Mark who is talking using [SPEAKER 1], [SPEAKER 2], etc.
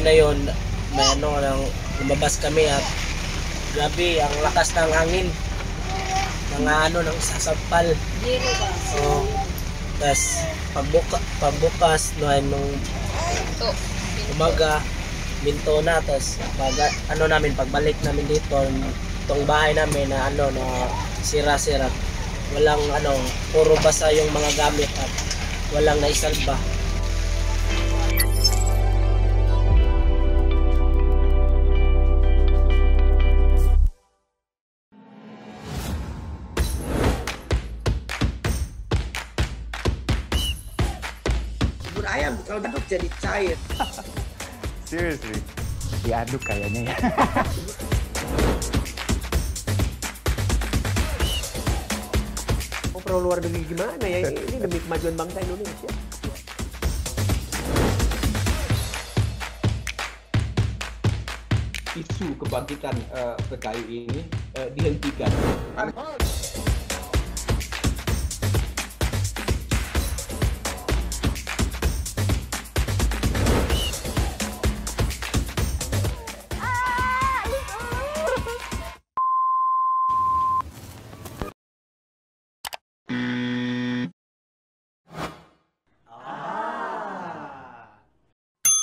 [SPEAKER 1] Kami na yun, may ano, nang lumabas kami at grabe, ang lakas ng hangin. Mga ano, nang sasampal. So, tas pagbuka, pagbukas, no, nung umaga, minto na, tas pag, ano namin, pagbalik namin dito, itong bahay namin na ano, na sira-sira. Walang ano, puro basa yung mga gamit at walang naisalba. Bubur ayam kalau duduk jadi cair.
[SPEAKER 2] Seriously. Diaduk kayaknya ya.
[SPEAKER 3] Mau pro luar negeri gimana ya? Ini demi kemajuan bangsa Indonesia.
[SPEAKER 4] isu kebangkitan eh, PKI ini eh, dihentikan.